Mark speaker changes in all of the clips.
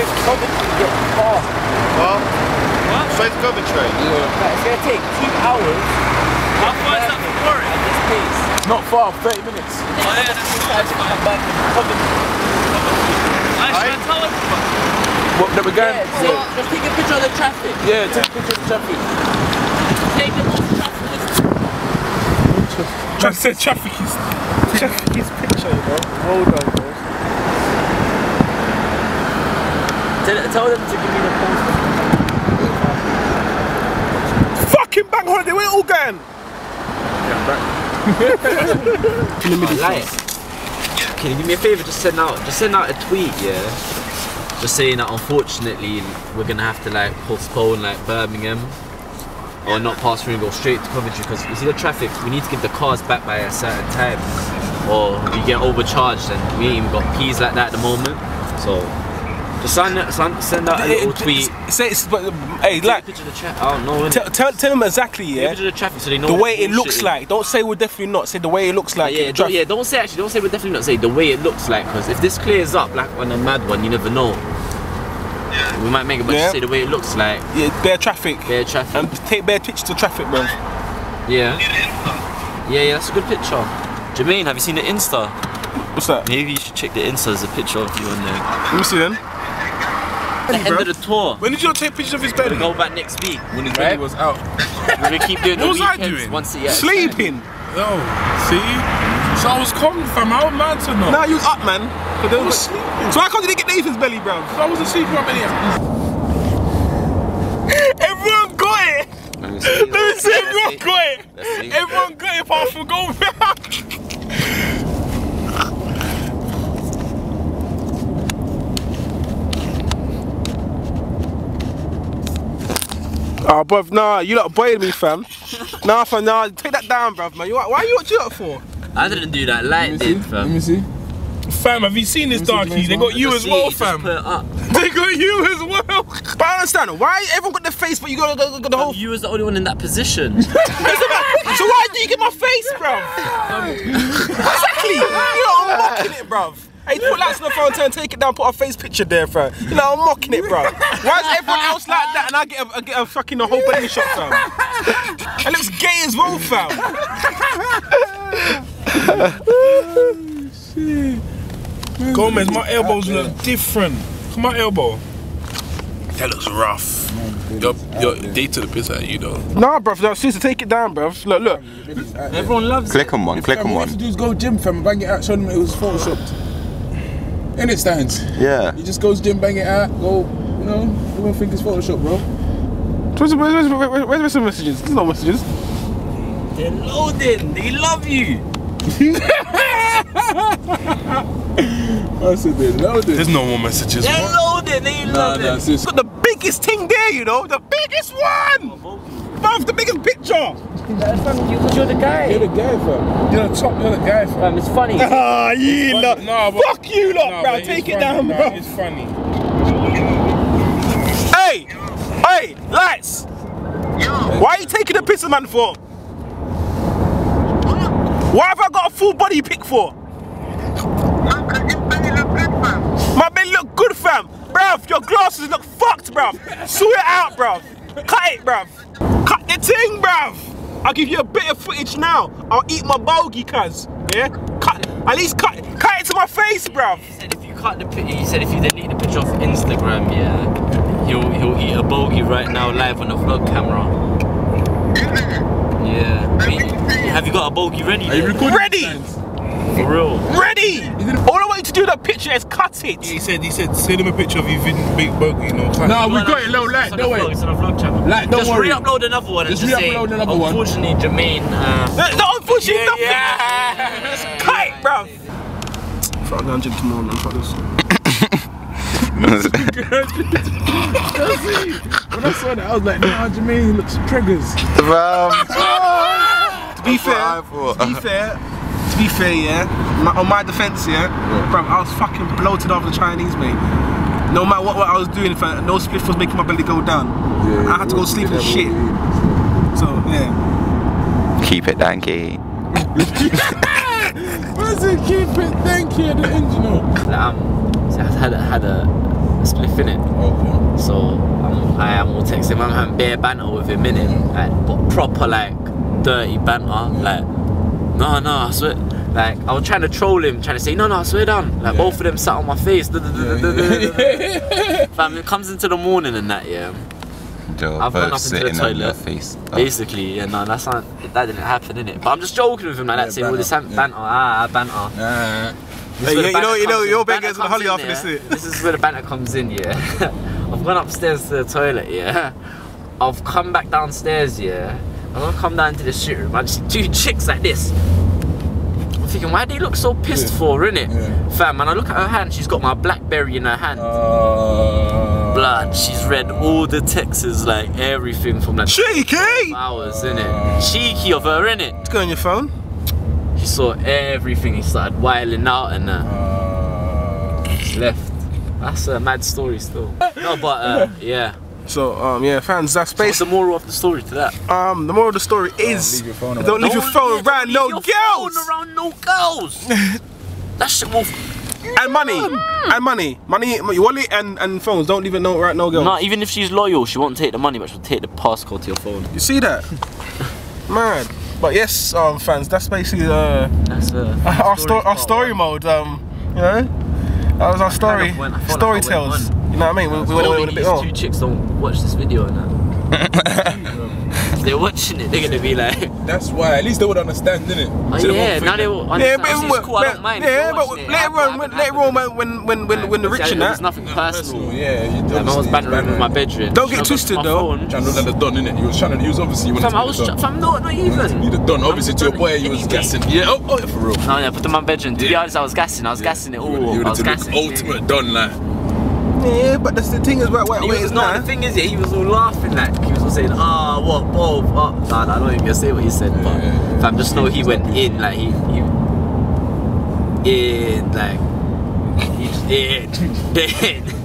Speaker 1: straight to Coventry to get the car.
Speaker 2: Well, straight to Coventry.
Speaker 1: Like, it's gonna take two hours.
Speaker 3: How far is that from Warwick?
Speaker 1: At this pace.
Speaker 4: Not far, 30 minutes.
Speaker 3: Oh yeah, that's fine. That's fine.
Speaker 1: Come back to Coventry.
Speaker 3: I should tell everyone.
Speaker 4: What, that we're going?
Speaker 1: Yeah, so just take a picture of the traffic.
Speaker 4: Yeah, take a picture of the traffic.
Speaker 1: Take the most traffic.
Speaker 5: Man said traffic is traffic is picture, bro. Hold on, bro.
Speaker 1: Tell, tell them to give me the post.
Speaker 5: Fucking bank holiday, where it all going?
Speaker 6: Like, can you do me a favour? Just send out, just send out a tweet, yeah. Just saying that unfortunately we're gonna have to like postpone like Birmingham or not pass through and go straight to Coventry because you see the traffic. We need to give the cars back by a certain time, or we get overcharged and we ain't even got keys like that at the moment. So just send, send, send out a little tweet.
Speaker 5: Say it's, but, hey,
Speaker 6: Take
Speaker 5: like,
Speaker 6: a picture of the traffic. I don't know.
Speaker 5: tell, tell, tell them exactly,
Speaker 6: Take
Speaker 5: yeah,
Speaker 6: picture of the traffic so they know
Speaker 5: the way it looks
Speaker 6: bullshit
Speaker 5: like. Don't say we're definitely not. Say the way it looks like.
Speaker 6: yeah,
Speaker 5: in
Speaker 6: don't, yeah, don't say actually, don't say we're definitely not say the way it looks like, because if this clears up like on a mad one, you never know. We might make it, but
Speaker 5: Yeah.
Speaker 6: just say the way it looks like,
Speaker 5: yeah, bare traffic.
Speaker 6: bare traffic.
Speaker 5: And take bare pictures of traffic, bro.
Speaker 6: yeah. Yeah, yeah, that's a good picture. Jermaine, have you seen the Insta?
Speaker 5: What's that?
Speaker 6: Maybe you should check the Insta. There's a picture of you on there.
Speaker 5: Let me see then.
Speaker 6: At the end of the tour.
Speaker 5: When did you take pictures of his
Speaker 6: We're
Speaker 5: belly?
Speaker 6: gonna go back next week.
Speaker 4: When his belly was out.
Speaker 6: We're gonna keep doing the
Speaker 5: What was I doing?
Speaker 6: once a year.
Speaker 5: Sleeping.
Speaker 7: Yo, see? So I was calm, fam. I was mad to know.
Speaker 5: Nah, you was up, man. But then-
Speaker 7: was sleeping.
Speaker 5: So why can't you get Nathan's belly, bro?
Speaker 7: I wasn't sleeping up any
Speaker 5: Everyone got it.
Speaker 6: Let me see.
Speaker 5: Let me see. Everyone got it.
Speaker 6: Let's see.
Speaker 5: Everyone got it apart from Goldberg. Oh, bruv, nah, you lot boiled me, fam. nah, fam, nah, take that down, bruv, man. You, why you what you up for?
Speaker 6: I didn't do that light, did,
Speaker 4: Let
Speaker 6: fam.
Speaker 4: me see.
Speaker 7: Fam, have you seen this darkie? They got you as well,
Speaker 6: just
Speaker 7: fam.
Speaker 6: Put it up.
Speaker 7: They got you as well.
Speaker 5: But I understand, why everyone got the face, but you got, got, got the whole...
Speaker 6: You was the only one in that position.
Speaker 5: so why do you get my face, bruv? exactly. You know, I'm mocking it, bruv. Hey, put lights on the phone, turn, take it down, put a face picture there, fam. You know, I'm mocking it, bruv. Why is everyone else like that and I get a, I get a fucking a whole belly shot, fam? It looks gay as well, fam.
Speaker 7: Gomez, my elbows look different. Look at my elbow. That looks rough. Yo, yo, they took the piss out of you though.
Speaker 5: Nah, bruv, no, seriously, take it down, bruv. Look, look.
Speaker 4: Everyone loves
Speaker 2: Click on one, click
Speaker 4: Fam,
Speaker 2: on
Speaker 4: all you have
Speaker 2: one.
Speaker 4: to do is go gym, fam, bang it out, show them it was photoshopped. In it stands.
Speaker 2: Yeah.
Speaker 4: He just goes gym, bang it out, go, you know, everyone think it's Photoshop, bro.
Speaker 5: Where's, where's, where's, where's, where's the messages? There's no messages.
Speaker 6: They're loading. They love you.
Speaker 4: I said they're loaded.
Speaker 7: There's no more messages.
Speaker 6: They're
Speaker 7: What?
Speaker 6: loading. They
Speaker 4: Nah,
Speaker 6: love
Speaker 4: nah,
Speaker 6: it.
Speaker 4: sis.
Speaker 5: Got the biggest thing there, you know, the biggest one. Bruv, the biggest picture.
Speaker 1: That's funny, because you're the guy.
Speaker 4: You're the guy, fam. You're the top, you're the guy, fam.
Speaker 1: Fam, it's funny.
Speaker 5: Ah, you lot.
Speaker 7: Nah, but-
Speaker 5: Fuck you lot,
Speaker 7: Nah,
Speaker 5: bro. Take
Speaker 7: it's
Speaker 5: it down,
Speaker 7: nah,
Speaker 5: bro.
Speaker 7: It's funny.
Speaker 5: Hey, hey, lights. Why are you taking a piss, man, for? Why have I got a full body pic for? My belly look good, fam. Bruv, your glasses look fucked, bruv. Sort it out, bruv. Cut it, bruv. Cut the thing, bruv. I'll give you a bit of footage now. I'll eat my bogey, cuz. Yeah? Cut, at least cut, cut it to my face, bruv.
Speaker 6: He said if you cut the pi- he said if you delete the picture off Instagram, yeah, he'll he'll eat a bogey right now live on the vlog camera. Yeah. Wait, have you got a bogey ready?
Speaker 4: Are you recording?
Speaker 5: Ready.
Speaker 6: For real.
Speaker 5: Ready! All I want you to do with that picture is cut it.
Speaker 7: He said, he said, send him a picture of you in big bogey, you know.
Speaker 4: Nah, we
Speaker 6: No, no,
Speaker 4: got it, low light,
Speaker 6: on
Speaker 4: don't
Speaker 6: vlog,
Speaker 4: worry.
Speaker 6: It's on the vlog channel.
Speaker 4: Like, don't
Speaker 6: just
Speaker 4: worry.
Speaker 6: re-upload another one and
Speaker 4: Just
Speaker 6: just, say,
Speaker 4: re-upload another one.
Speaker 6: unfortunately, Jermaine. Uh,
Speaker 5: No, no, unfortunately, nothing.
Speaker 6: yeah.
Speaker 5: Just cut it, bruv. Fuck, I'm gym tomorrow, man. Fuck this.
Speaker 4: When I saw that, I was like, nah, Jermaine, he looks triggers. Bro.
Speaker 5: To be fair, to be fair, to be fair, yeah. My, on my defense, yeah, bruv, I was fucking bloated off the Chinese, mate. No matter what, what I was doing, if I, no spliff was making my belly go down. I had to go sleep and shit. So yeah.
Speaker 2: Keep it danky.
Speaker 4: What's it, keep it, thank you, the engine.
Speaker 6: Um, so I had a, had a spliff in it.
Speaker 4: Okay.
Speaker 6: So I'm, I am all texting him. I'm having bare banter with him in it, like but proper like dirty banter. Like no, no, I swear. Like I was trying to troll him, trying to say no, no, I swear down. Like
Speaker 4: Yeah.
Speaker 6: both of them sat on my face. Fam, it comes into the morning and that, yeah.
Speaker 2: Joe,
Speaker 6: I've gone up into the toilet.
Speaker 2: face. Oh.
Speaker 6: Basically, yeah, no, that's not that didn't happen, innit? But I'm just joking with him like
Speaker 4: Yeah,
Speaker 6: that, saying all this
Speaker 4: banter,
Speaker 6: ah, banter.
Speaker 4: Uh,
Speaker 5: Hey, you know- you know- your
Speaker 6: in. Banter
Speaker 5: gets on the holly after this,
Speaker 6: yeah. This is where the banter comes in, yeah. I've gone upstairs to the toilet, yeah. I've come back downstairs, yeah. I'm gonna come down to the shit room. I just see two chicks like this. I'm thinking, why do they look so pissed
Speaker 4: Yeah.
Speaker 6: for, innit?
Speaker 4: Yeah.
Speaker 6: Fam, and I look at her hand, she's got my Blackberry in her hand.
Speaker 4: uh,
Speaker 6: Blood, she's read all the texts, like everything from like
Speaker 5: Cheeky!
Speaker 6: hours, innit? Cheeky of her, innit?
Speaker 5: Let's go on your phone.
Speaker 6: She saw everything, he started wiling out and uh,
Speaker 4: Uh,
Speaker 6: left. That's a mad story still. No, but uh, yeah.
Speaker 5: So, um, yeah, fans, that's
Speaker 6: What's
Speaker 5: space.
Speaker 6: the moral of the story to that?
Speaker 5: Um, the moral of the story is
Speaker 4: leave your phone around.
Speaker 5: don't leave your phone
Speaker 6: yeah,
Speaker 5: around
Speaker 6: don't
Speaker 5: no
Speaker 6: leave your
Speaker 5: girls
Speaker 6: phone around no girls. that shit will.
Speaker 5: and money and money, money, your wallet and and phones. Don't leave it no right no girls.
Speaker 6: Not even if she's loyal, she won't take the money, but she'll take the passcode to your phone.
Speaker 5: You see that? Mad. But yes, um, fans, that's basically uh,
Speaker 6: That's uh,
Speaker 5: our, sto- our story mode. Um, you know, that was our story.
Speaker 6: kind of went- I felt
Speaker 5: story
Speaker 6: like I went
Speaker 5: tells.
Speaker 6: On.
Speaker 5: You know what I mean? We, we went
Speaker 6: Hopefully
Speaker 5: on a bit
Speaker 6: these
Speaker 5: more.
Speaker 6: two chicks don't watch this video and that. they're watching it, they're gonna be like,
Speaker 4: that's why. At least they would understand, didn't it?
Speaker 6: oh yeah, now they will
Speaker 5: Yeah,
Speaker 6: understand.
Speaker 5: but,
Speaker 6: Obviously, it's cool, I don't mind. if
Speaker 5: yeah,
Speaker 6: you're
Speaker 5: but
Speaker 6: watching it.
Speaker 5: later
Speaker 6: I- I
Speaker 5: on, when, later on, when when when when, when the rich and
Speaker 6: There's
Speaker 5: that,
Speaker 6: nothing personal.
Speaker 4: Yeah, you
Speaker 6: Like, I was bantering with my bedroom.
Speaker 5: Don't get twisted, though.
Speaker 6: phone.
Speaker 4: Trying to let done, innit? You was trying to, you was obviously, you wanted
Speaker 6: Fam, I
Speaker 4: to
Speaker 6: was,
Speaker 4: get
Speaker 6: tr-
Speaker 4: done.
Speaker 6: fam, no, not even.
Speaker 4: You'd have done, obviously, to your boy, you was
Speaker 6: Anyway.
Speaker 4: gassing. Yeah, oh, oh, yeah, for real.
Speaker 6: No, yeah, put them in my bedroom. To be
Speaker 4: Yeah.
Speaker 6: honest, I was gassing. I was gassing it all. I was
Speaker 4: to look
Speaker 6: gassing.
Speaker 4: ultimate done, like.
Speaker 5: Yeah, but that's the thing is right, right,
Speaker 6: He
Speaker 5: wait,
Speaker 6: was
Speaker 5: is
Speaker 6: not.
Speaker 5: now.
Speaker 6: The thing is, yeah, he was all laughing like he was all saying, "Ah, what, Bob? Oh, nah, nah, I don't even gonna say what he said, but
Speaker 4: Yeah, yeah, yeah.
Speaker 6: fam, just know he went in like he, he in like he just in, in.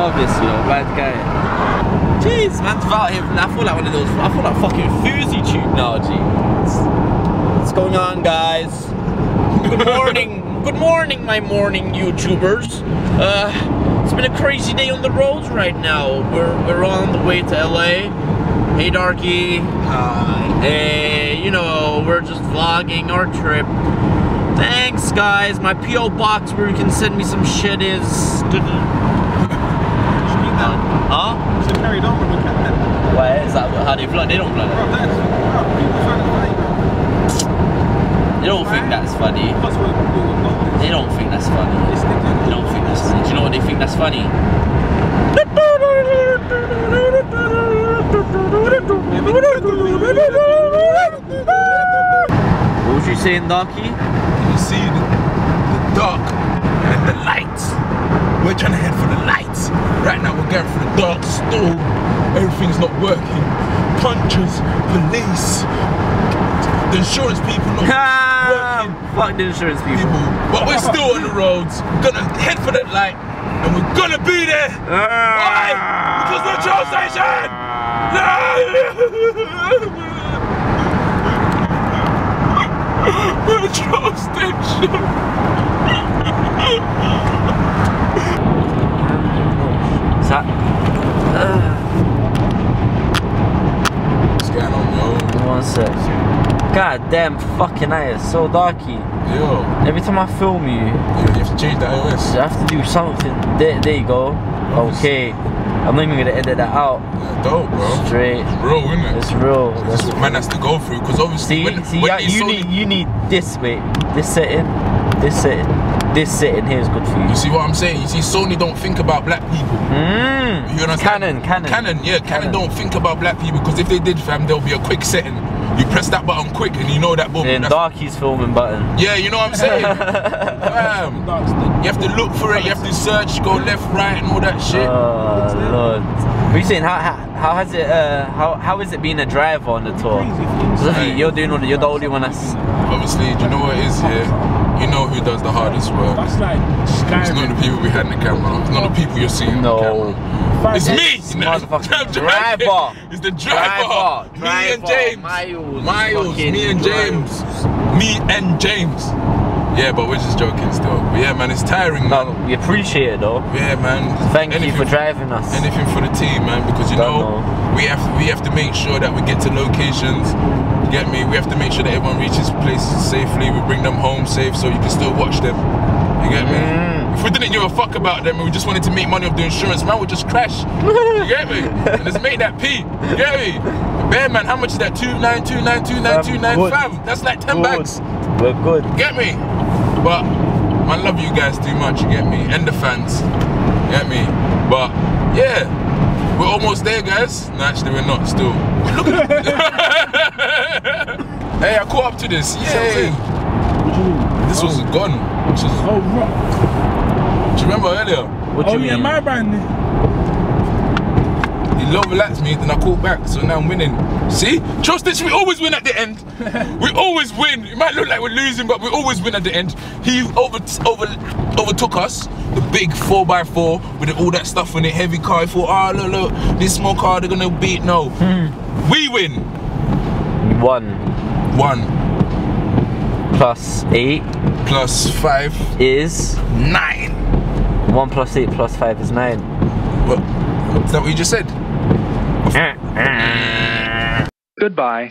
Speaker 6: Jarvis, yo, bad guy. Jeez, man's out here. I feel like one of those. I feel like fucking Fusey tube now, jeez. What's going on, guys? Good morning. Good morning, my morning YouTubers. Uh, it's been a crazy day on the roads right now. We're we're on the way to LA. Hey, Darky. Hi. Hey, you know, we're just vlogging our trip. Thanks, guys. My PO box where you can send me some shit is. Huh?
Speaker 5: So carried on with that.
Speaker 6: Why is that how they vlog? They don't vlog.
Speaker 5: Bro, that's, bro, people find it funny, bro.
Speaker 6: They don't think that's funny.
Speaker 5: That's what we will know.
Speaker 6: They don't think that's funny. They don't think that's funny. Do you know what they think that's funny? What was you saying, Darky?
Speaker 4: You see the, the dark and the lights. We're trying to head for the lights. Right now we're going for the dark store. Everything's not working. Punchers, police, the insurance people not ah, working.
Speaker 6: Fuck the insurance people.
Speaker 4: People. But we're still on the roads. We're gonna head for that light. And we're gonna be there. Ah. Why? Because we're TrollStation! No! Charles Station!
Speaker 6: Is that?
Speaker 4: What's going on?
Speaker 6: One sec. God damn fucking eye, it's so darky.
Speaker 4: Yo,
Speaker 6: Every time I film you,
Speaker 4: yo, you have to change the iOS.
Speaker 6: you have to do something. There, there you go. Okay. I'm not even gonna edit that out.
Speaker 4: Yeah, dope, bro.
Speaker 6: Straight.
Speaker 4: It's real, isn't it?
Speaker 6: It's real.
Speaker 4: This
Speaker 6: That's
Speaker 4: what man has to go through because obviously
Speaker 6: See,
Speaker 4: when,
Speaker 6: see,
Speaker 4: when
Speaker 6: yeah, you need you need this wait, this setting, this setting, this setting here is good for you.
Speaker 4: You see what I'm saying? You see, Sony don't think about black people.
Speaker 6: Mmm.
Speaker 4: You understand?
Speaker 6: Canon, Canon.
Speaker 4: Canon, yeah, Canon,
Speaker 6: Canon.
Speaker 4: don't think about black people because if they did, fam, there'll be a quick setting. You press that button quick and you know that boom. That's-
Speaker 6: Darky's filming button.
Speaker 4: yeah, you know what I'm saying? fam, you have to look for it, you have to search, go left, right, and all that shit.
Speaker 6: Oh lord. What are you saying? How, how, how has it? Uh, how how is it being a driver on the tour? 'Cause obviously You're doing all you're the only one that's.
Speaker 4: Obviously, do you know what it is here? You know who does the hardest work.
Speaker 7: That's like
Speaker 4: It's not the people we had in the camera. It's not the people you're seeing
Speaker 6: No.
Speaker 4: on the camera. It's me!
Speaker 6: It's
Speaker 4: you know,
Speaker 6: motherfucking driver.
Speaker 4: It's the driver.
Speaker 6: Driver,
Speaker 4: Me and James.
Speaker 6: Miles,
Speaker 4: Miles. Me and James. Me and James. Yeah, but we're just joking still. But yeah, man, it's tiring, man.
Speaker 6: No, we appreciate it though.
Speaker 4: Yeah, man.
Speaker 6: Thank you
Speaker 4: Anything
Speaker 6: for driving us.
Speaker 4: anything for the team, man, because you
Speaker 6: Don't
Speaker 4: know, we have we have to make sure that we get to locations. You get me? We have to make sure that everyone reaches places safely. We bring them home safe so you can still watch them. You get me?
Speaker 6: Mm.
Speaker 4: If we didn't give a fuck about them and we just wanted to make money off the insurance, man, would just crash. you get me? And let's make that P. You get me? Bear man, how much is that? Two nine two nine two nine two nine
Speaker 6: Good.
Speaker 4: fam. That's like ten
Speaker 6: Good.
Speaker 4: bags.
Speaker 6: We're good.
Speaker 4: Get me? But I love you guys too much, you get me? And the fans. Get me? But yeah, we're almost there, guys. No, actually, we're not still. Look at Hey, I caught up to this. Yay! This was gone. Which is,
Speaker 7: Oh, right.
Speaker 4: do you remember earlier?
Speaker 6: What do
Speaker 7: oh
Speaker 6: you
Speaker 7: yeah,
Speaker 6: mean?
Speaker 7: my band.
Speaker 4: He low relaxed me, then I caught back, so now I'm winning. See? Trust this, we always win at the end. we always win. It might look like we're losing, but we always win at the end. He over over overtook us, the big 4x4 with all that stuff in it, heavy car. He thought, oh look, look, this small car they're gonna beat. No. Hmm. We win.
Speaker 6: One
Speaker 4: One
Speaker 6: plus eight
Speaker 4: plus five,
Speaker 6: is
Speaker 4: nine.
Speaker 6: one plus eight plus five is nine.
Speaker 4: What? Is that what you just said?
Speaker 8: Goodbye.